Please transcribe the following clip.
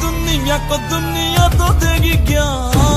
दुनिया को दुनिया तो देगी ज्ञान